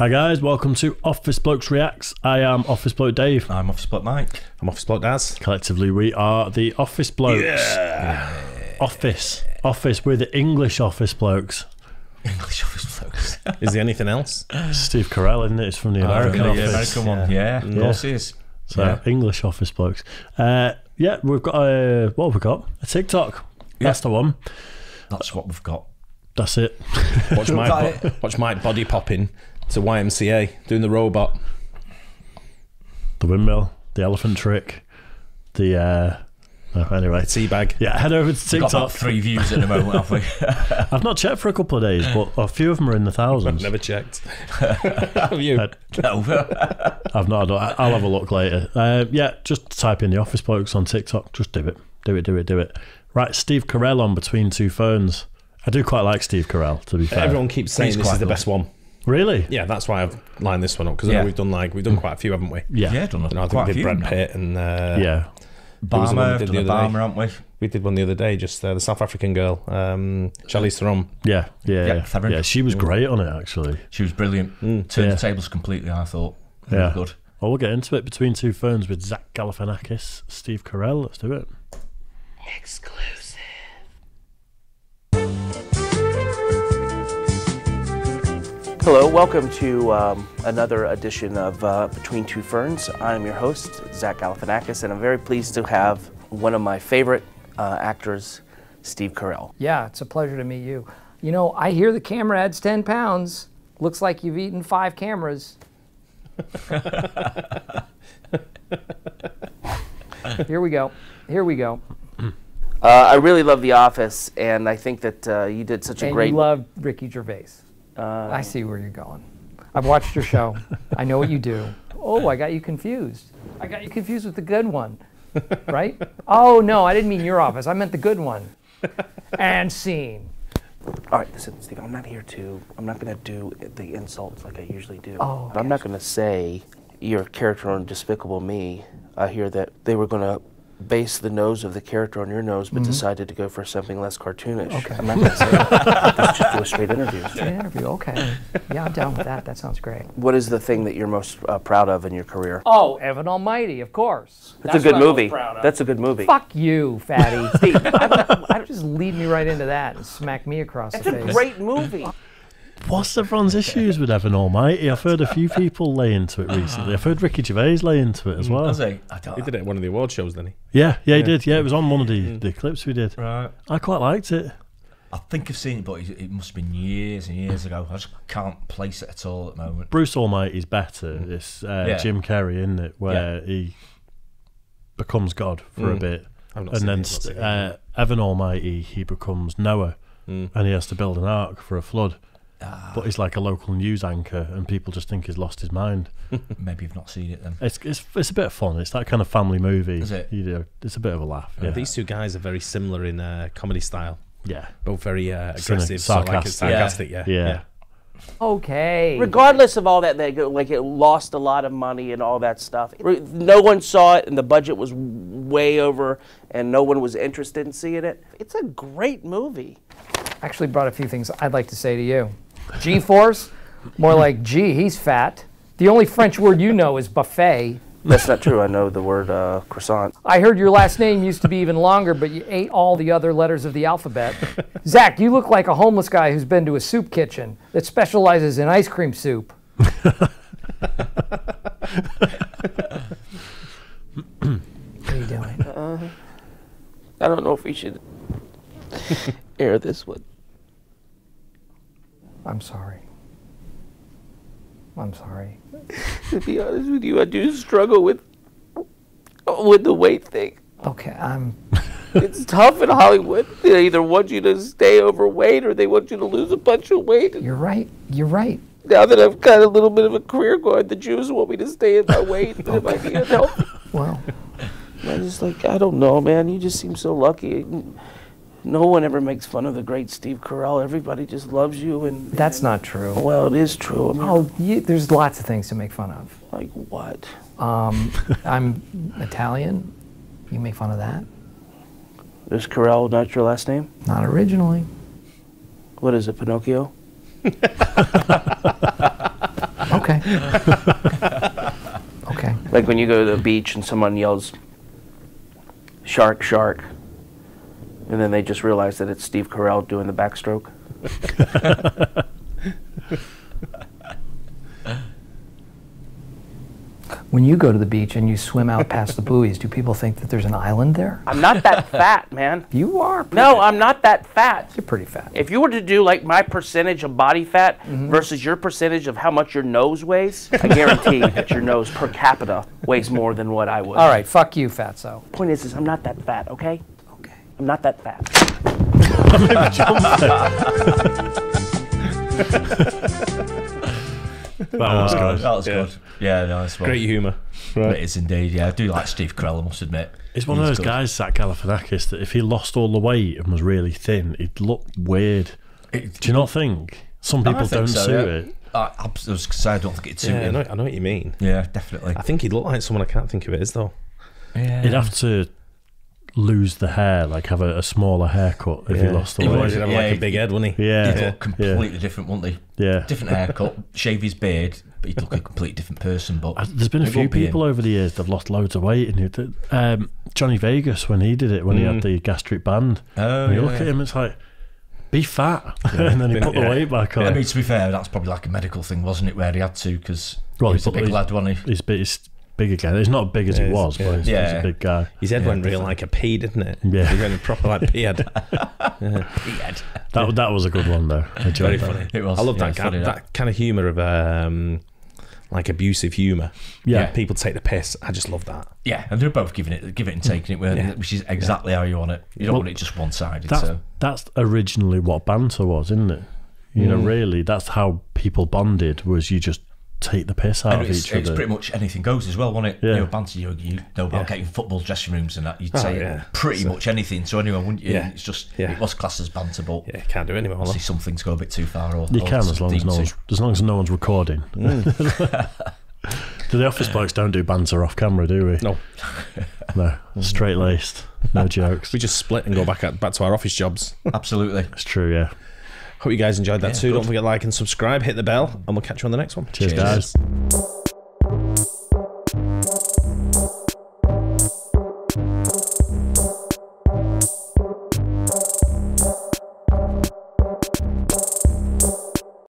Hi guys, welcome to Office Blokes Reacts. I am Office Bloke Dave. I'm Office Bloke Mike. I'm Office Bloke Daz. Collectively, we are the Office Blokes. Yeah. Office, Office. We're the English Office Blokes. English Office Blokes. Is there anything else? Steve Carell, isn't it? It's from the American Oh, yeah, Office. American one. Yeah, of course it is. So Yeah. English Office Blokes. Uh, yeah, we've got a what have we got? A TikTok. That's the one. That's what we've got. That's it. Watch my, bo- watch Mike body popping to YMCA doing the robot. the windmill, the elephant trick, the uh, oh, anyway. Teabag. Yeah, head over to We've got TikTok. about three views at the moment, have we? I've not checked for a couple of days, but a few of them are in the thousands. Never checked. Have you? Uh, no. I've not. I- I'll have a look later. Uh, yeah, just type in the Office Blokes on TikTok. Just do it. Do it. Do it. Do it. Right, Steve Carell on Between Two Ferns. I do quite like Steve Carell. To be fair, Everyone keeps saying He's this is the good. best one. Really. Yeah, that's why I've lined this one up because I Yeah. know we've done like we've done quite a few, haven't we? Yeah. yeah, done You know, I think quite we a did few Brad now. Pitt and uh, Yeah. was the one we Barmer, did done the a other day. Barmer, haven't we? we did one the other day. Just uh, the South African girl, um, Charlize Theron. Yeah. Yeah. Yeah, Yeah. Theron. yeah she was great on it actually. She was brilliant. Turned Yeah. the tables completely, I thought. Really Yeah. good. Well, we'll get into it. Between Two Ferns with Zach Galifianakis, Steve Carell. Let's do it. Hello, welcome to um, another edition of uh, Between Two Ferns. I'm your host, Zach Galifianakis, and I'm very pleased to have one of my favorite uh, actors, Steve Carell. Yeah, it's a pleasure to meet you. You know, I hear the camera adds 10 pounds. Looks like you've eaten five cameras. Here we go. Here we go. Uh, I really love The Office, and I think that uh, you did such a And great. you love Ricky Gervais. Uh, I see where you're going. I've watched your show. I know what you do. Oh, I got you confused. I got you confused with the good one, right? Oh, no, I didn't mean your office. I meant the good one. And scene. All right, listen, Steve. I'm not here to. I'm not going to do the insults like I usually do. Oh, I'm not going to say your character on Despicable Me. I hear that they were going to base the nose of the character on your nose, but decided to go for something less cartoonish. Okay. I'm not going to say that. Let's just do a straight interview. An interview. Okay. Yeah, I'm down with that. That sounds great. What is the thing that you're most uh, proud of in your career? Oh, Evan Almighty, of course. That's, a good movie. That's a good movie. Fuck you, fatty. Steve, I don't, I don't just lead me right into that and smack me across It's the a great movie. What's everyone's issues with Evan Almighty? I've heard a few people lay into it recently. I've heard Ricky Gervais lay into it as mm, well. Does he? I don't He did it at one of the award shows, didn't he? Yeah, yeah, he did. Yeah, it was on one of the, mm. the clips we did. Right. I quite liked it. I think I've seen it, but it it must have been years and years ago. I just can't place it at all at the moment. Bruce Almighty's better. Mm. It's uh, Yeah. Jim Carrey, isn't it? Where he becomes God for a bit. And then it, not st- seen it. uh, Evan Almighty, he becomes Noah. And he has to build an ark for a flood. But he's like a local news anchor, and people just think he's lost his mind. Maybe you've not seen it then. It's, it's, it's a bit of fun. It's that kind of family movie. Is it? You know, it's a bit of a laugh. Yeah. Yeah, these two guys are very similar in uh, comedy style. yeah. Both very uh, Cynic, aggressive, sort of like sarcastic. sarcastic. Yeah. Yeah. Okay. Regardless of all that, they go, like it lost a lot of money and all that stuff. No one saw it, and the budget was way over, and no one was interested in seeing it. It's a great movie. Actually, brought a few things I'd like to say to you. G-force, more like G. He's fat. The only French word you know is buffet. That's not true. I know the word uh, croissant. I heard your last name used to be even longer, but you ate all the other letters of the alphabet. Zach, you look like a homeless guy who's been to a soup kitchen that specializes in ice cream soup. what are you doing? I don't know if we should air this one. I'm sorry. I'm sorry. To be honest with you, I do struggle with with the weight thing. Okay, I'm. It's tough in Hollywood. They either want you to stay overweight or they want you to lose a bunch of weight. You're right. You're right. Now that I've got a little bit of a career going, the Jews want me to stay in my weight, and it might be unhealthy. Well, I just like I don't know, man. You just seem so lucky. No one ever makes fun of the great Steve Carell. Everybody just loves you, and that's not true. well, it is true. I mean, Oh, you, there's lots of things to make fun of. like what? Um, I'm Italian. You make fun of that? Is Carell not your last name? Not originally. What is it, Pinocchio? Okay, Okay. okay. Like when you go to the beach and someone yells, "Shark, shark," and then they just realize that it's Steve Carell doing the backstroke. When you go to the beach and you swim out past the buoys, do people think that there's an island there? I'm not that fat, man. You are. No, I'm not that fat. You're pretty fat. If you were to do like my percentage of body fat mm-hmm. versus your percentage of how much your nose weighs, I guarantee that your nose per capita weighs more than what I would. All right, fuck you, fatso. Point is, is I'm not that fat, okay? Okay. I'm not that fat. Uh, that was good. That was Yeah. good. Yeah, nice one. Great humour. It is indeed. Yeah, I do like Steve Carell. I must admit. He's one of those good. guys, Zach Galifianakis, that if he lost all the weight and was really thin, he'd look weird. It- Do you not think? Some people think don't so, suit yeah. it. I, I was going to say I don't think it'd Yeah, I know, I know what you mean. Yeah, definitely. I think he'd look like someone I can't think of it is though. Yeah. He'd have to lose the hair, like have a, a smaller haircut if he Yeah. lost the He weight. would have Yeah, like a big head, wouldn't he? Yeah, He'd look completely different, wouldn't he? yeah. Different haircut, shave his beard, but he'd look a completely different person. But Uh, There's been a few people over the years that've lost loads of weight, and you um, Johnny Vegas when he did it when he had the gastric band. Oh, and you yeah, look at him, it's like be fat, and then he put the Yeah. weight back on. I mean, to be fair, that's probably like a medical thing, wasn't it? Where he had to because Well, he he was a put- big he's- lad, wasn't he? he's, big, he's big again. He's not as big as Yeah, he was, yeah. but he's, he's a big guy. His head Yeah, went real like a pea, didn't it? Yeah. He went proper like pea head. He had. That that was a good one though. I Very that. funny. It was, I love yeah, that, kind, funny, that. that. kind of humour of um, like abusive humour. Yeah. People take the piss. I just love that. Yeah, and they're both giving it, giving it and taking it. Yeah. which is exactly how you want it. You don't Well, want it just one sided. That's So that's originally what banter was, isn't it? You know, really, that's how people bonded. Was you just take the piss out and of it's, each it's other? pretty much anything goes as well, wasn't it? Yeah. You know, banter, you, you know about Yeah. getting football dressing rooms and that. You'd Oh, say yeah. pretty So- much anything to anyone, wouldn't you? Yeah. It's just, Yeah. it was classed as banter, but Yeah, can't do it anymore. obviously some things go a bit too far. Or, you or can as long as no one's as long as no one's recording. Mm. the office blokes don't do banter off camera, do we? No, no, straight laced, no jokes. we just split and go back at, back to our office jobs. Absolutely. It's true, yeah. Hope you guys enjoyed that Yeah, too. good. Don't forget to like and subscribe, hit the bell, and we'll catch you on the next one. Cheers, Cheers. guys.